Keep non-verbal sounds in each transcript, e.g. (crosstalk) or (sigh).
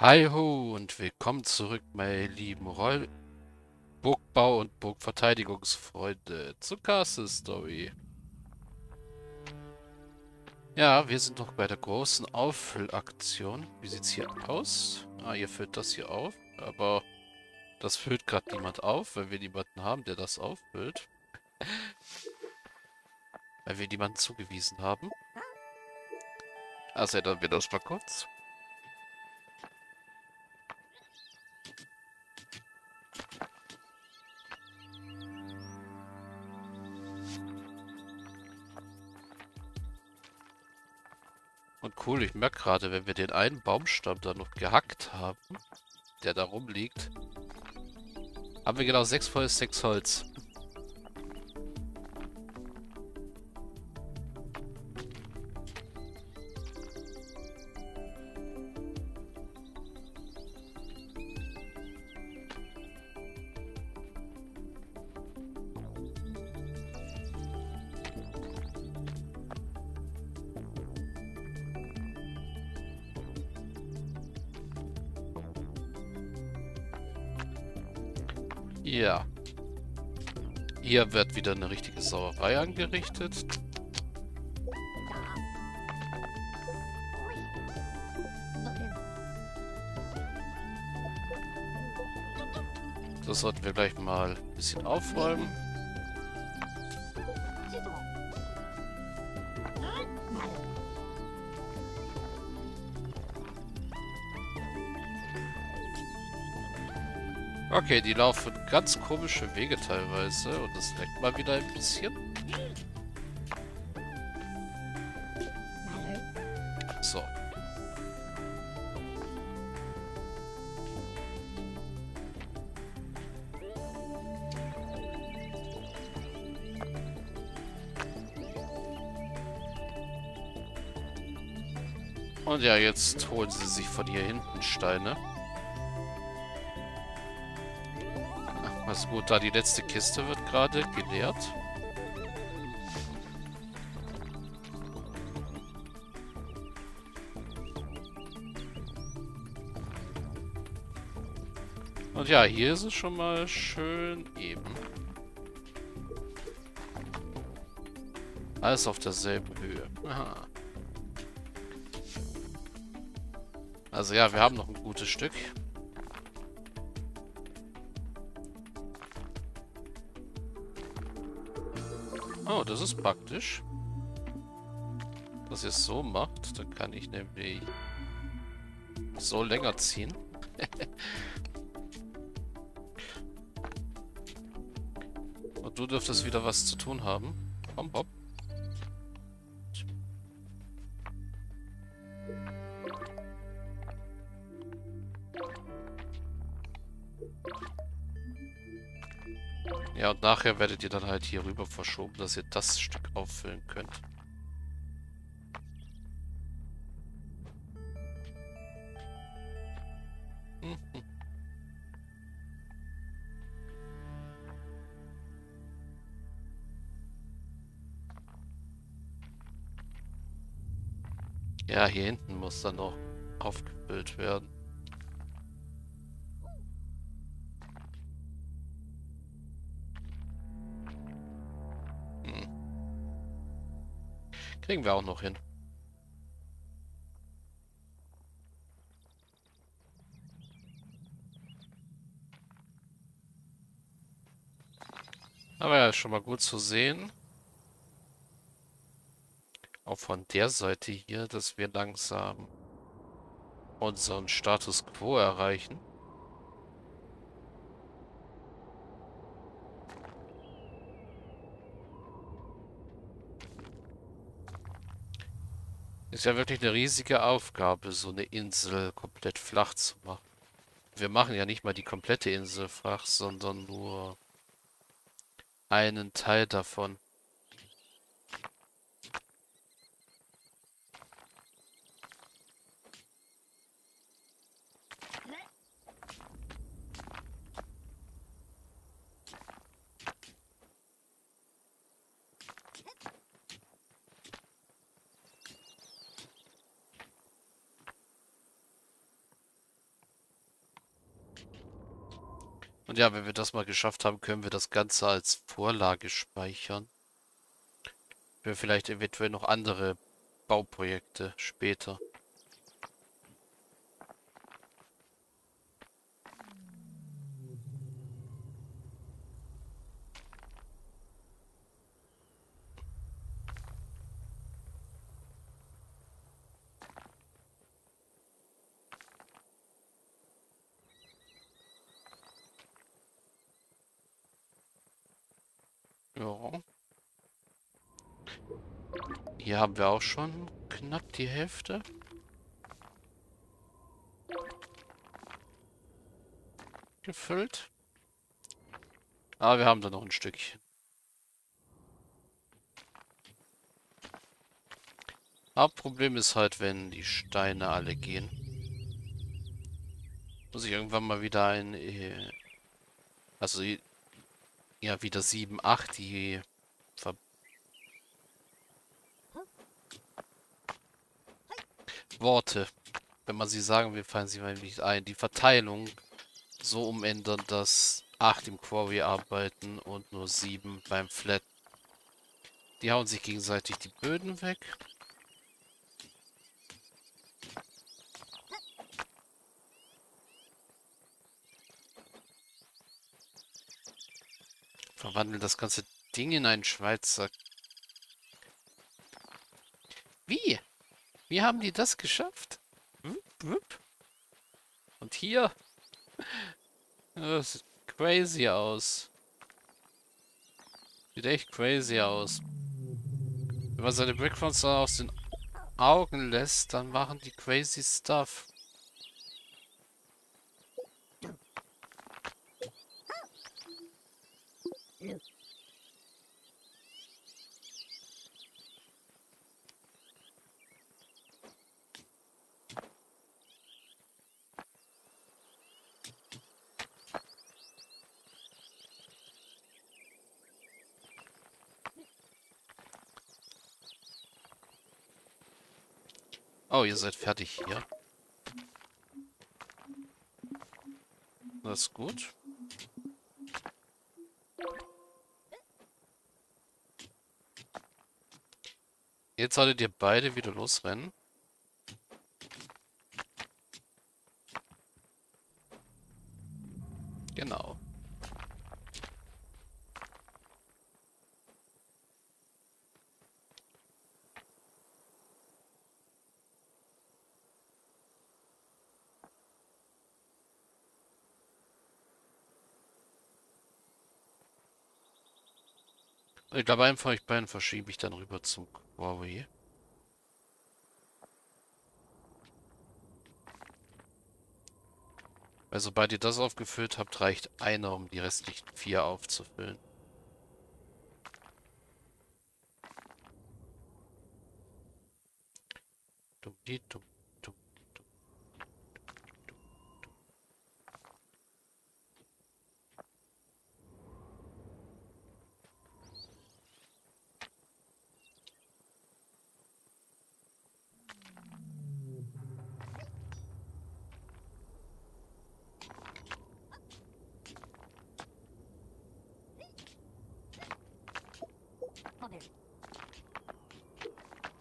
Hi ho und willkommen zurück, meine lieben Roll Burgbau- und Burgverteidigungsfreunde zu Castle Story. Ja, wir sind noch bei der großen Auffüllaktion. Wie sieht's hier aus? Ah, ihr füllt das hier auf, aber das füllt gerade niemand auf, weil wir niemanden haben, der das auffüllt. weil wir niemanden zugewiesen haben. Also ändern wir das mal kurz. Und cool, ich merke gerade, wenn wir den einen Baumstamm da noch gehackt haben, der da rumliegt, haben wir genau sechs volles sechs Holz. Ja. Hier wird wieder eine richtige Sauerei angerichtet. Das sollten wir gleich mal ein bisschen aufräumen. Okay, die laufen ganz komische Wege teilweise und das leckt mal wieder ein bisschen. So. Und ja, jetzt holen sie sich von hier hinten Steine. Also gut, da die letzte Kiste wird gerade geleert. Und ja, hier ist es schon mal schön eben. Alles auf derselben Höhe. Aha. Also ja, wir haben noch ein gutes Stück. Oh, das ist praktisch. Dass ihr es so macht, dann kann ich nämlich so länger ziehen. (laughs) Und du dürftest wieder was zu tun haben. Komm, Bob. Ja, und nachher werdet ihr dann halt hier rüber verschoben, dass ihr das Stück auffüllen könnt. (laughs) Ja, hier hinten muss dann noch aufgefüllt werden. Kriegen wir auch noch hin. Aber ja, schon mal gut zu sehen. Auch von der Seite hier, dass wir langsam unseren Status Quo erreichen. Ist ja wirklich eine riesige Aufgabe, so eine Insel komplett flach zu machen. Wir machen ja nicht mal die komplette Insel flach, sondern nur einen Teil davon. Und ja, wenn wir das mal geschafft haben, können wir das Ganze als Vorlage speichern. Für vielleicht eventuell noch andere Bauprojekte später. Ja. Hier haben wir auch schon knapp die Hälfte. Gefüllt. Aber wir haben da noch ein Stückchen. Hauptproblem ist halt, wenn die Steine alle gehen. Muss ich irgendwann mal wieder ein... Äh, also ja, wieder 7, 8, die Worte. Wenn man sie sagen will, fallen sie mir nicht ein. Die Verteilung so umändern, dass 8 im Quarry arbeiten und nur 7 beim Flat. Die hauen sich gegenseitig die Böden weg. Verwandeln das ganze Ding in einen Schweizer. Wie? Wie haben die das geschafft? Und hier? (laughs) Das sieht crazy aus. Sieht echt crazy aus. Wenn man seine Brickfronts aus den Augen lässt, dann machen die crazy stuff. Oh, ihr seid fertig hier. Das ist gut. Jetzt solltet ihr beide wieder losrennen. Genau. Ich glaube, einen von euch beiden verschiebe ich dann rüber zum Huawei. Weil sobald ihr das aufgefüllt habt, reicht einer, um die restlichen vier aufzufüllen. Dumm, die, dumm.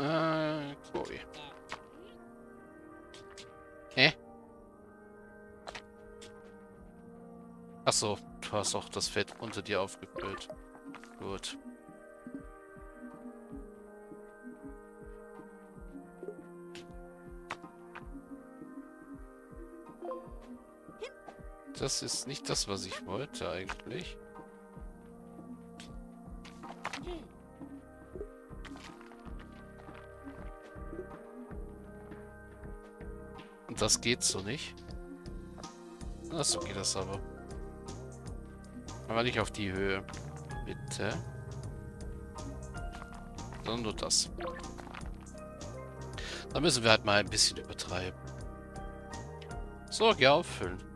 Äh, Chloe. Hä? Achso, du hast auch das Fett unter dir aufgefüllt. Gut. Das ist nicht das, was ich wollte eigentlich. Das geht so nicht. Ach, so geht das aber. Aber nicht auf die Höhe. Bitte. Sondern nur das. Da müssen wir halt mal ein bisschen übertreiben. So, geh auffüllen.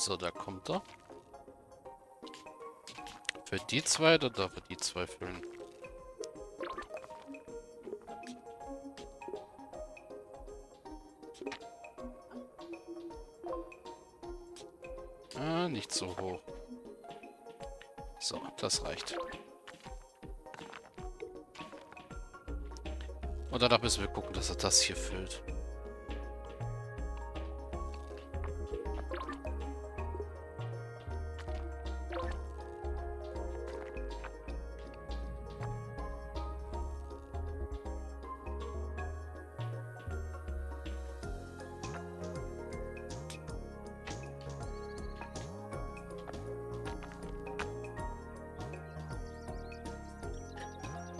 So, da kommt er. Für die zwei oder darf er die zwei füllen? Ah, nicht so hoch. So, das reicht. Und danach müssen wir gucken, dass er das hier füllt.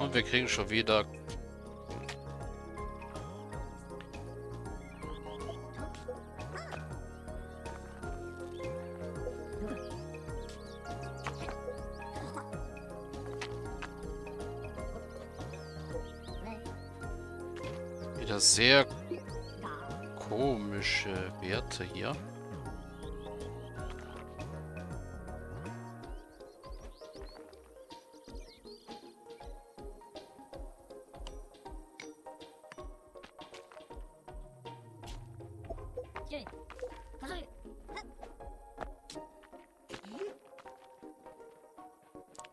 Und wir kriegen schon wieder...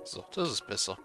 So, das ist besser.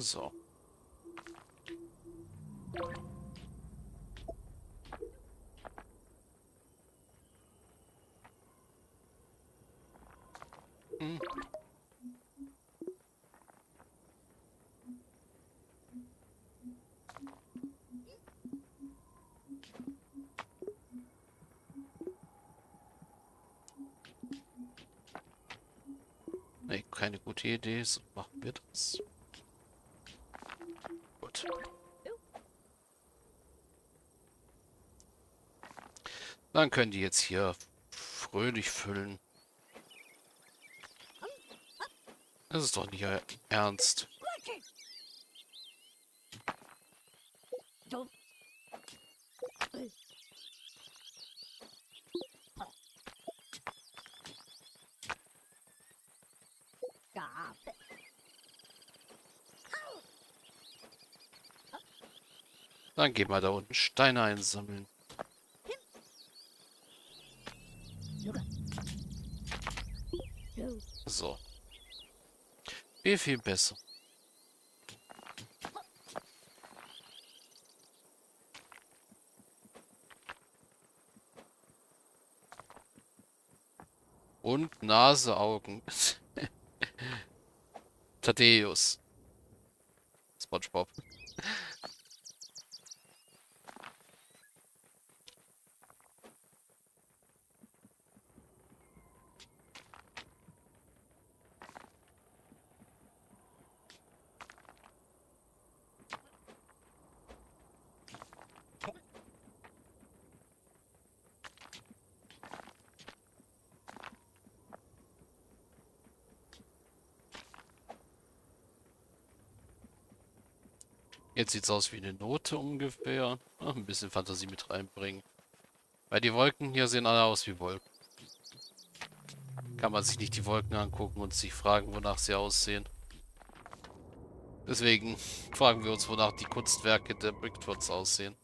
So. Hm. Nee, keine gute Idee. So machen wir das. Dann können die jetzt hier fröhlich füllen. Das ist doch nicht euer ernst. Dann geh mal da unten Steine einsammeln. So. Viel, viel besser. Und Nase, Augen. (laughs) Thaddeus. Spongebob. Jetzt sieht's aus wie eine Note ungefähr. Ach, ein bisschen Fantasie mit reinbringen. Weil die Wolken hier sehen alle aus wie Wolken. Kann man sich nicht die Wolken angucken und sich fragen, wonach sie aussehen. Deswegen fragen wir uns, wonach die Kunstwerke der Brickfords aussehen.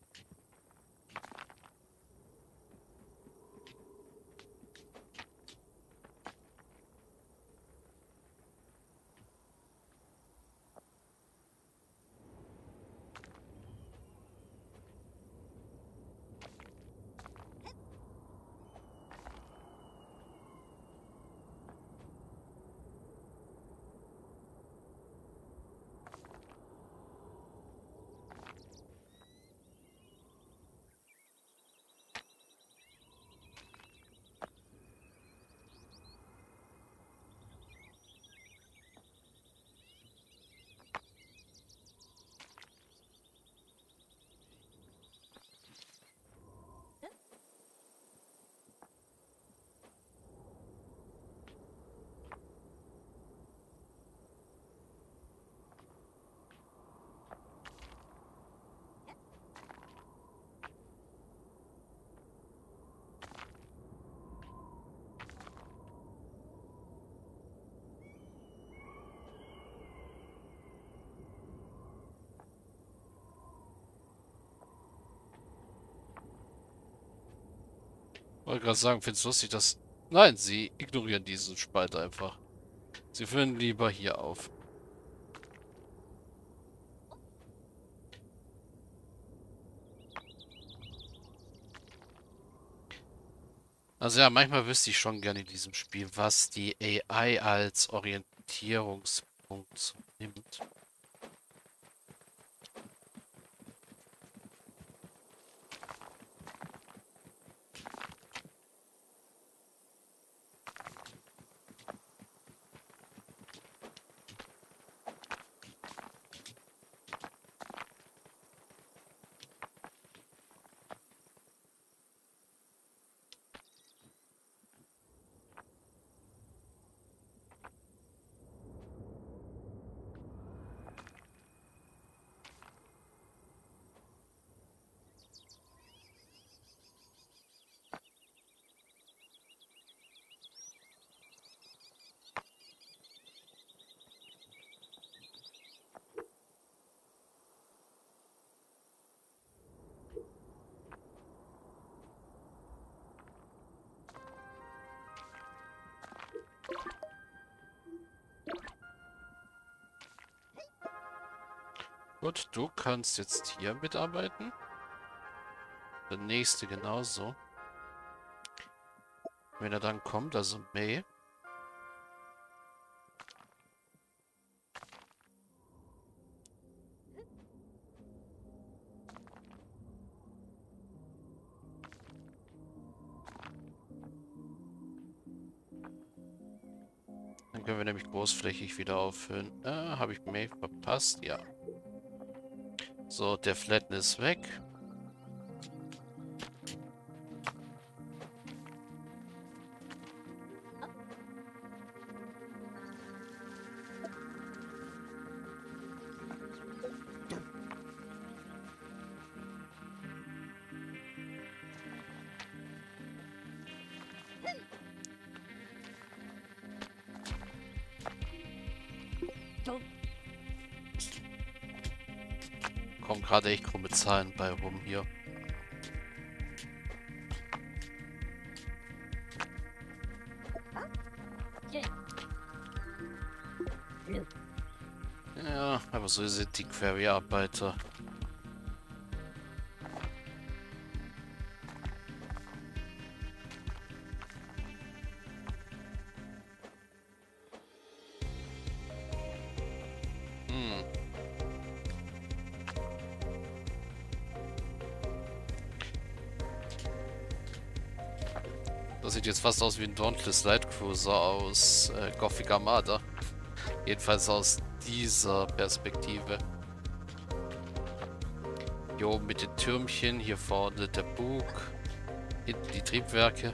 Wollte gerade sagen, findest du lustig, dass... Nein, sie ignorieren diesen Spalt einfach. Sie führen lieber hier auf. Also ja, manchmal wüsste ich schon gerne in diesem Spiel, was die AI als Orientierungspunkt nimmt. Gut, du kannst jetzt hier mitarbeiten. Der nächste genauso. Wenn er dann kommt, also May. Dann können wir nämlich großflächig wieder auffüllen. Äh, habe ich May verpasst? Ja. So, der Flatten ist weg. Kommen gerade echt krumme Zahlen bei rum hier. Ja, aber so sind die Query-Arbeiter. Das sieht jetzt fast aus wie ein Dauntless Light Cruiser aus äh, Gothic Armada. Jedenfalls aus dieser Perspektive. Hier oben mit den Türmchen, hier vorne der Bug, hinten die Triebwerke.